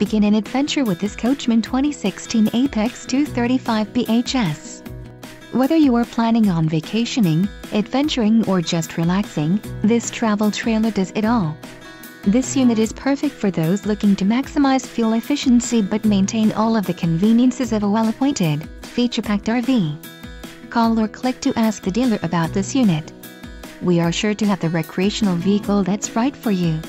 Begin an adventure with this Coachmen 2016 Apex 235 BHS. Whether you are planning on vacationing, adventuring or just relaxing, this travel trailer does it all. This unit is perfect for those looking to maximize fuel efficiency but maintain all of the conveniences of a well-appointed, feature-packed RV. Call or click to ask the dealer about this unit. We are sure to have the recreational vehicle that's right for you.